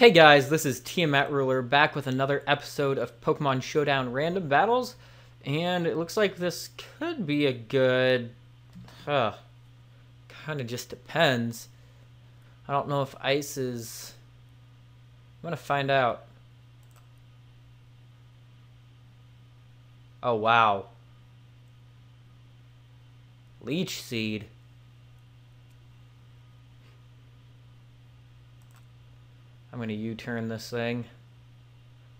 Hey guys, this is Tiamat Ruler back with another episode of Pokemon Showdown Random Battles, and it looks like this could be a good. Huh. Kind of just depends. I don't know if ice is. I'm gonna find out. Oh wow. Leech Seed. I'm gonna U-turn this thing.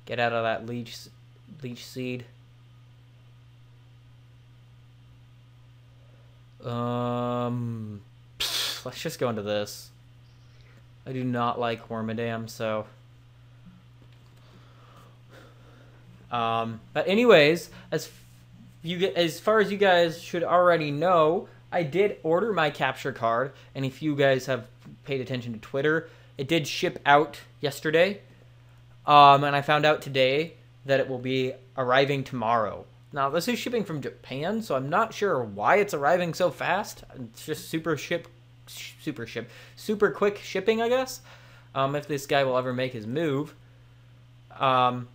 Get out of that leech, leech seed. Um, pff, let's just go into this. I do not like Wormadam, so. Um, but anyways, as you as far as you guys should already know, I did order my capture card, and if you guys have paid attention to Twitter, it did ship out yesterday, um, and I found out today that it will be arriving tomorrow. Now, this is shipping from Japan, so I'm not sure why it's arriving so fast. It's just super ship, super ship, super quick shipping, I guess. Um, if this guy will ever make his move. Um,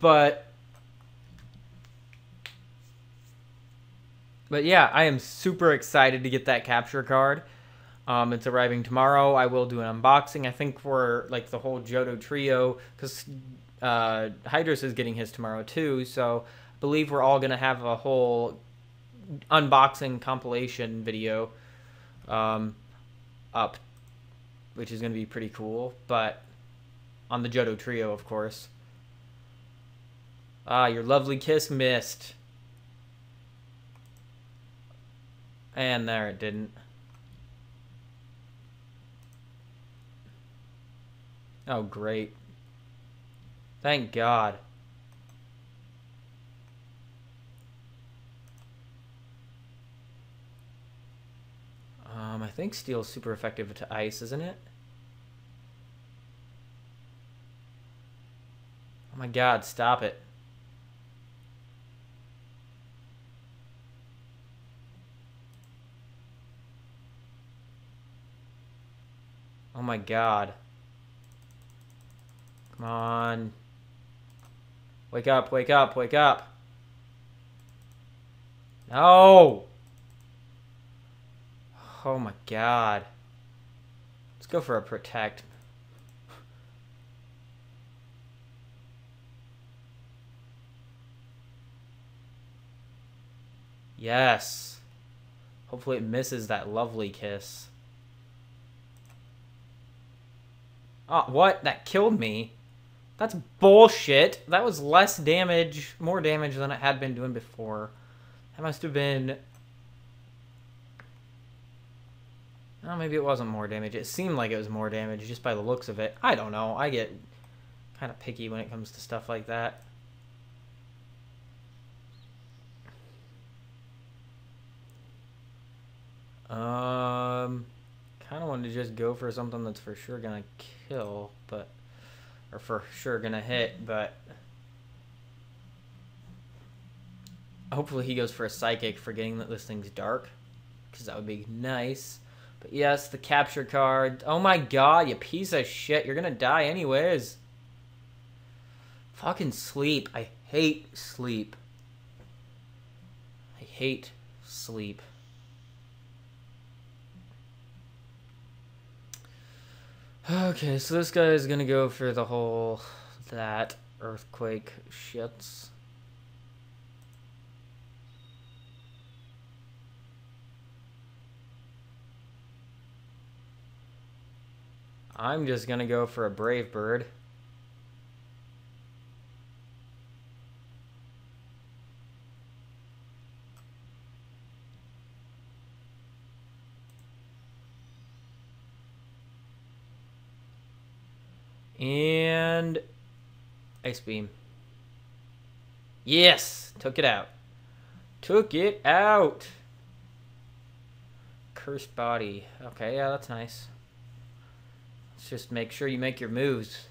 but, but yeah, I am super excited to get that capture card. Um, it's arriving tomorrow. I will do an unboxing. I think for like the whole Johto trio, because uh, Hydros is getting his tomorrow too. So I believe we're all gonna have a whole unboxing compilation video um, up, which is gonna be pretty cool. But on the Johto trio, of course. Ah, your lovely kiss missed. And there it didn't. Oh, great. Thank God. Um, I think Steel's super effective to ice, isn't it? Oh my god, stop it. Oh my god. Come on. Wake up, wake up, wake up. No! Oh my god. Let's go for a protect. Yes. Hopefully it misses that lovely kiss. Oh, what? That killed me. That's bullshit. That was less damage, more damage than it had been doing before. That must have been... Oh, maybe it wasn't more damage. It seemed like it was more damage just by the looks of it. I don't know. I get kind of picky when it comes to stuff like that. Um, kind of wanted to just go for something that's for sure gonna kill, but or for sure gonna hit, but hopefully he goes for a psychic, forgetting that this thing's dark, because that would be nice. But yes, the capture card. Oh my god, you piece of shit! You're gonna die anyways. Fucking sleep. I hate sleep. I hate sleep. Okay, so this guy is gonna go for the whole that earthquake shits. I'm just gonna go for a brave bird. And Ice Beam. Yes! Took it out. Took it out! Cursed Body. Okay, yeah, that's nice. Let's just make sure you make your moves.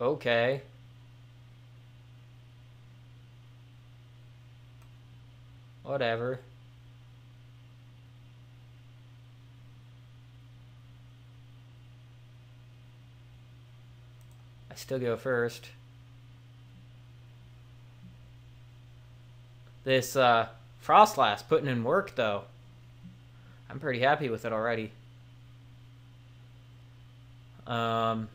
Okay. Whatever. Still go first. This uh, Froslass putting in work, though. I'm pretty happy with it already. Um,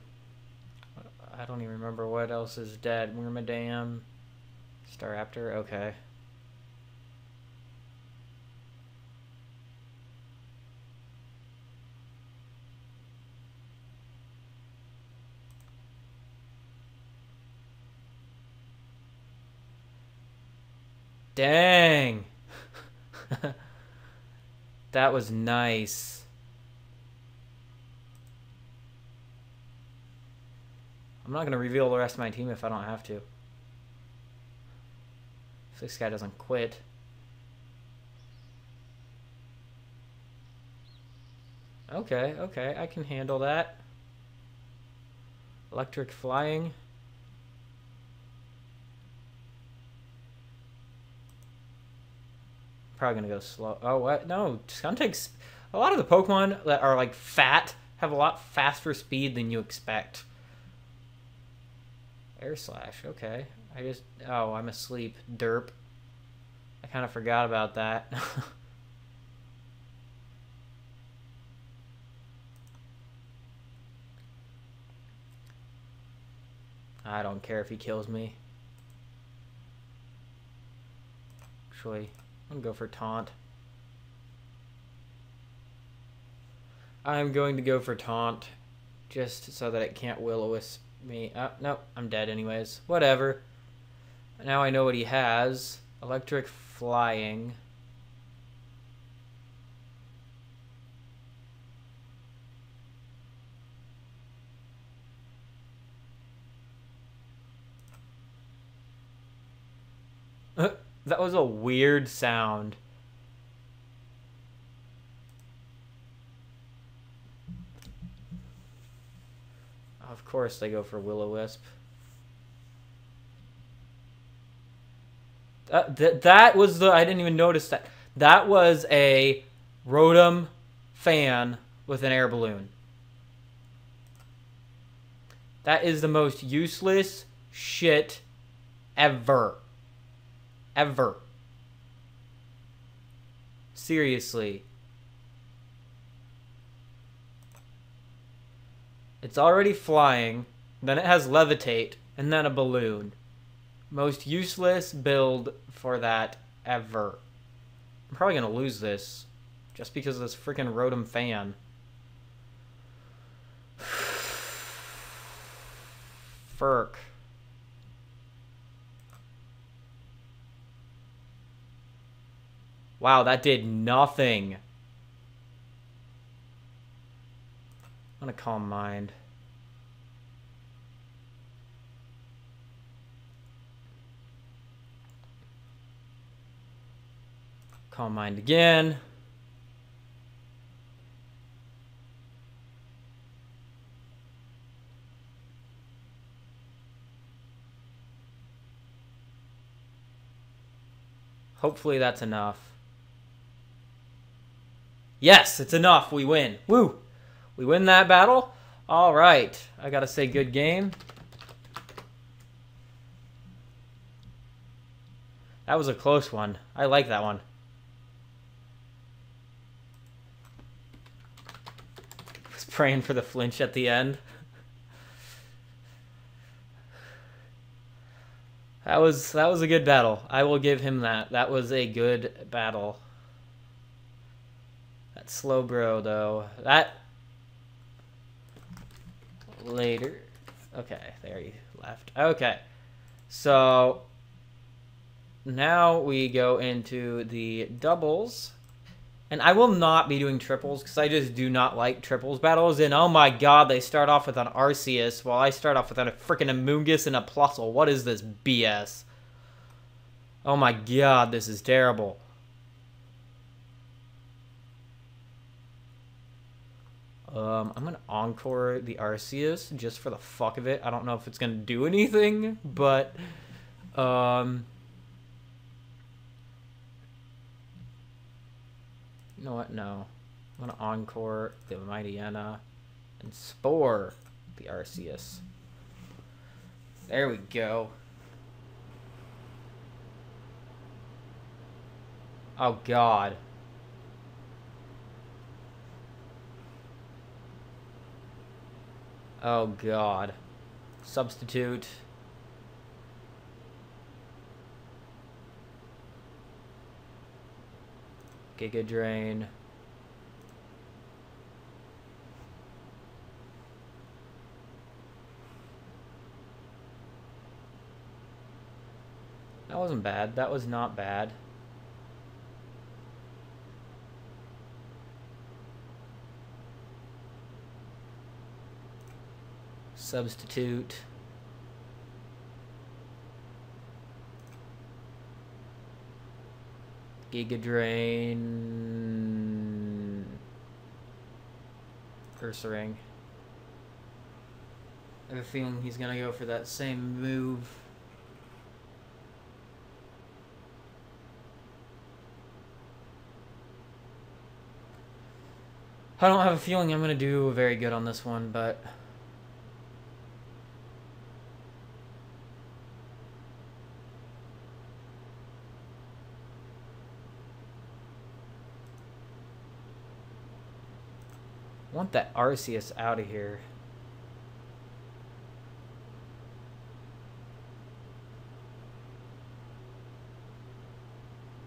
I don't even remember what else is dead. Wormadam, Staraptor, okay. Dang. that was nice. I'm not going to reveal the rest of my team if I don't have to. If this guy doesn't quit. Okay, okay, I can handle that. Electric flying. Probably gonna go slow. Oh, what? No, takes A lot of the Pokemon that are like fat have a lot faster speed than you expect. Air slash. Okay. I just. Oh, I'm asleep. Derp. I kind of forgot about that. I don't care if he kills me. Actually. Go for taunt. I'm going to go for taunt, just so that it can't will-o-wisp me. Uh, oh, no, I'm dead anyways. Whatever. Now I know what he has. Electric flying. Uh, That was a weird sound. Of course they go for Will-O-Wisp. That, uh, that, that was the... I didn't even notice that. That was a Rotom fan with an air balloon. That is the most useless shit ever. Ever. Seriously. It's already flying, then it has levitate, and then a balloon. Most useless build for that ever. I'm probably going to lose this just because of this freaking Rotom fan. Furk. Wow, that did nothing. I'm gonna calm mind. Calm mind again. Hopefully that's enough. Yes, it's enough. We win. Woo! We win that battle. All right. I got to say good game. That was a close one. I like that one. I was praying for the flinch at the end. That was that was a good battle. I will give him that. That was a good battle. That Slowbro, though. That... Later. Okay, there he left. Okay. So... Now we go into the doubles. And I will not be doing triples because I just do not like triples battles. And oh my god, they start off with an Arceus while I start off with a freaking Amoonguss and a Plusle. What is this BS? Oh my god, this is terrible. Um, I'm going to Encore the Arceus just for the fuck of it. I don't know if it's going to do anything, but... Um, you know what? No. I'm going to Encore the Mightyena and Spore the Arceus. There we go. Oh, God. Oh, God. Substitute. Giga Drain. That wasn't bad. That was not bad. Substitute. Giga Drain. Ursaring. I have a feeling he's gonna go for that same move. I don't have a feeling I'm gonna do very good on this one, but want that Arceus out of here.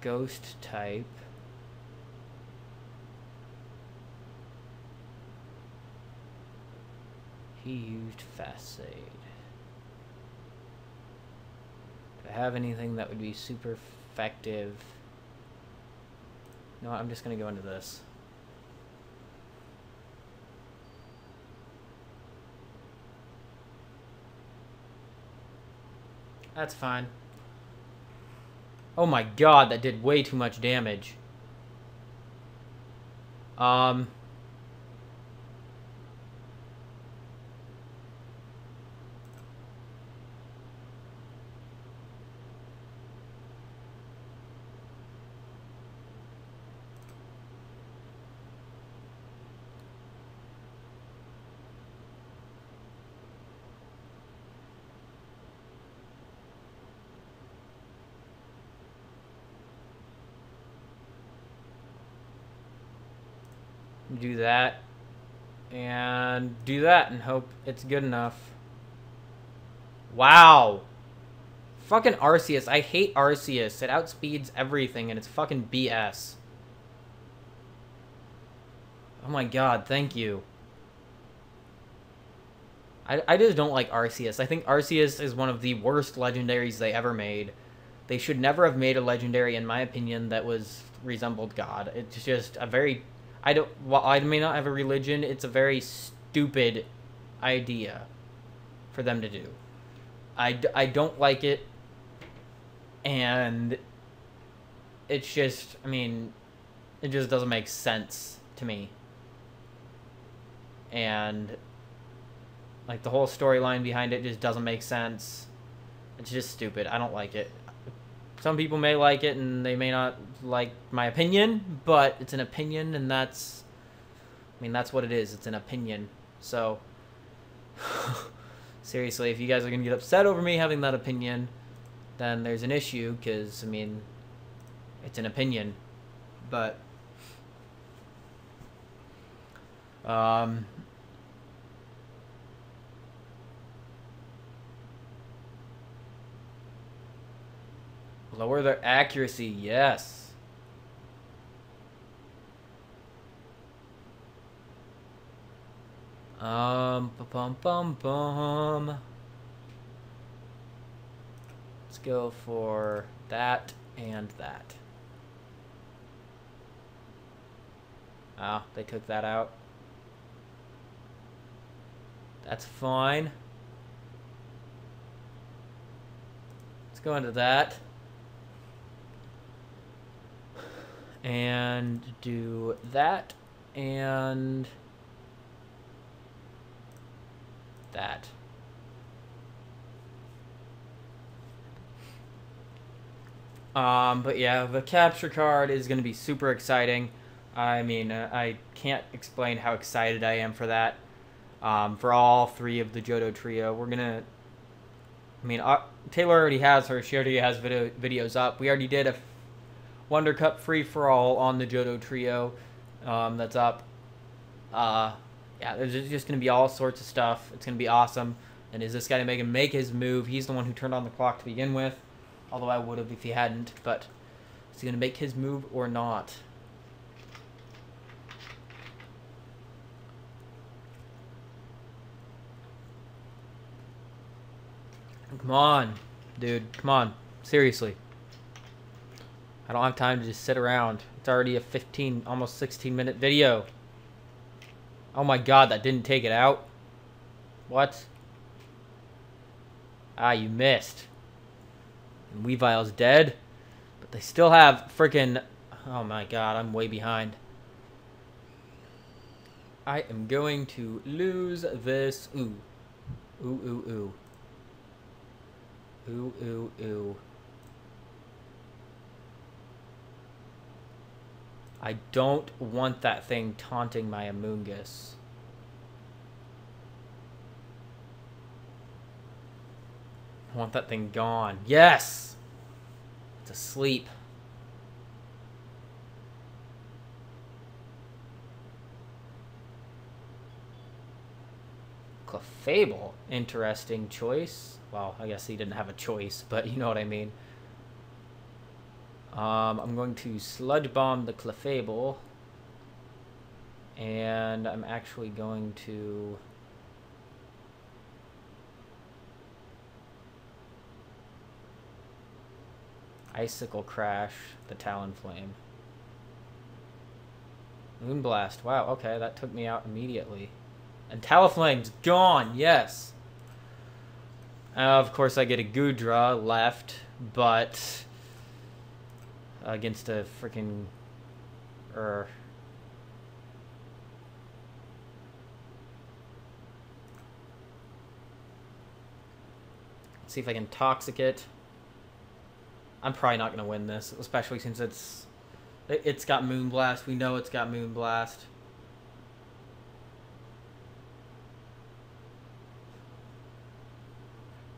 Ghost type. He used Fast Do I have anything that would be super effective? No, I'm just going to go into this. That's fine. Oh my god, that did way too much damage. Um... do that and do that and hope it's good enough. Wow. Fucking Arceus. I hate Arceus. It outspeeds everything and it's fucking BS. Oh my god, thank you. I, I just don't like Arceus. I think Arceus is one of the worst legendaries they ever made. They should never have made a legendary, in my opinion, that was resembled God. It's just a very I don't. I may not have a religion. It's a very stupid idea for them to do. I, I don't like it, and it's just. I mean, it just doesn't make sense to me. And like the whole storyline behind it just doesn't make sense. It's just stupid. I don't like it some people may like it and they may not like my opinion, but it's an opinion and that's I mean that's what it is. It's an opinion. So seriously, if you guys are to get upset over me having that opinion, then there's an issue cuz I mean it's an opinion. But um Lower their accuracy, yes. Um, bum bum bum. Let's go for that and that. Oh, they took that out. That's fine. Let's go into that. and do that and that. Um, but yeah, the capture card is going to be super exciting. I mean, uh, I can't explain how excited I am for that. Um, for all three of the Johto trio, we're gonna I mean, uh, Taylor already has her. She already has video videos up. We already did a Wonder Cup free for all on the Johto trio. Um, that's up. Uh, yeah, there's just going to be all sorts of stuff. It's going to be awesome. And is this guy going to make his move? He's the one who turned on the clock to begin with. Although I would have if he hadn't. But is he going to make his move or not? Come on, dude. Come on. Seriously. I don't have time to just sit around. It's already a 15, almost 16 minute video. Oh my god, that didn't take it out. What? Ah, you missed. And Weavile's dead. But they still have freaking... Oh my god, I'm way behind. I am going to lose this. Ooh. Ooh, ooh, ooh. Ooh, ooh, ooh. I don't want that thing taunting my Amoonguss. I want that thing gone. Yes! It's asleep. Clefable. Interesting choice. Well, I guess he didn't have a choice, but you know what I mean. Um, I'm going to Sludge Bomb the Clefable. And I'm actually going to... Icicle Crash the Talonflame. Moonblast. Wow, okay, that took me out immediately. And Talonflame's gone, yes! Uh, of course, I get a Goodra left, but against a freaking er Let's see if I can toxic it. I'm probably not going to win this, especially since it's it's got Moonblast. We know it's got Moonblast.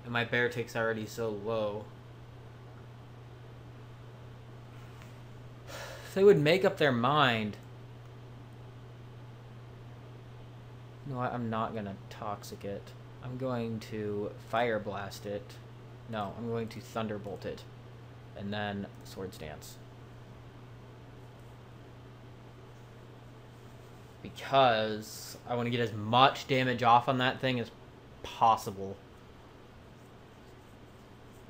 And my Beartic's already so low. They would make up their mind. No, I'm not going to Toxic it. I'm going to Fire Blast it. No, I'm going to Thunderbolt it. And then Swords Dance. Because I want to get as much damage off on that thing as possible.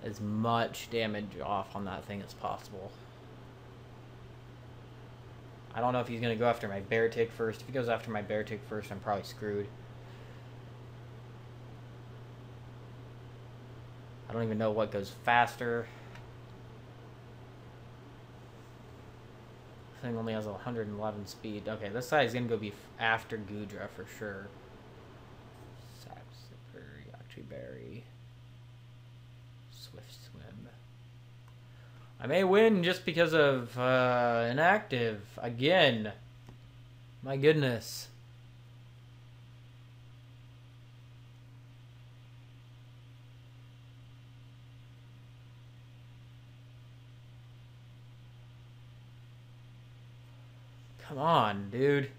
As much damage off on that thing as possible. I don't know if he's going to go after my Beartic first. If he goes after my Beartic first, I'm probably screwed. I don't even know what goes faster. Thing only has 111 speed. Okay, this side is going to go be after Goodra for sure. Sapsipper, Yache Berry. I may win just because of uh, inactive. Again. My goodness. Come on, dude.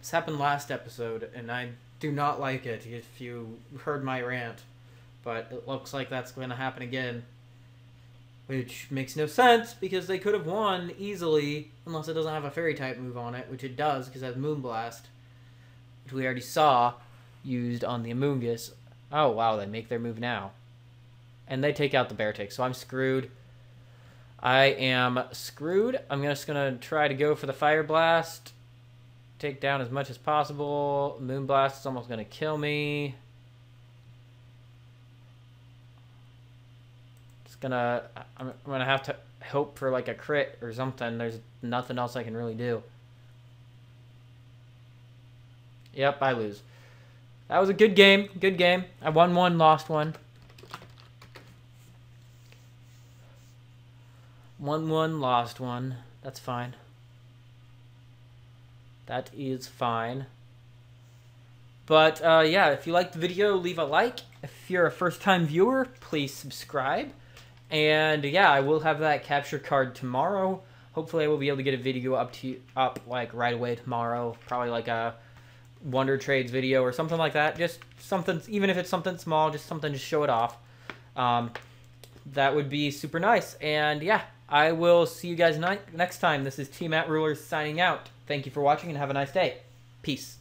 This happened last episode, and I do not like it if you heard my rant. But it looks like that's going to happen again. Which makes no sense because they could have won easily unless it doesn't have a fairy type move on it, which it does because it has Moonblast, which we already saw used on the Amoonguss. Oh wow, they make their move now. And they take out the Beartic, so I'm screwed. I am screwed. I'm just gonna try to go for the Fire Blast. Take down as much as possible. Moonblast is almost gonna kill me. Gonna I'm, I'm gonna have to hope for like a crit or something. There's nothing else I can really do. Yep, I lose. That was a good game. Good game. I won one, lost one. Won one, lost one. That's fine. That is fine. But, uh, yeah, if you liked the video, leave a like. If you're a first time viewer, please subscribe. And yeah, I will have that capture card tomorrow. Hopefully, I will be able to get a video up to you, up like right away tomorrow. Probably like a Wonder Trades video or something like that. Just something, even if it's something small, just something to show it off. Um, that would be super nice. And yeah, I will see you guys next time. This is Tiamat Rulers signing out. Thank you for watching and have a nice day. Peace.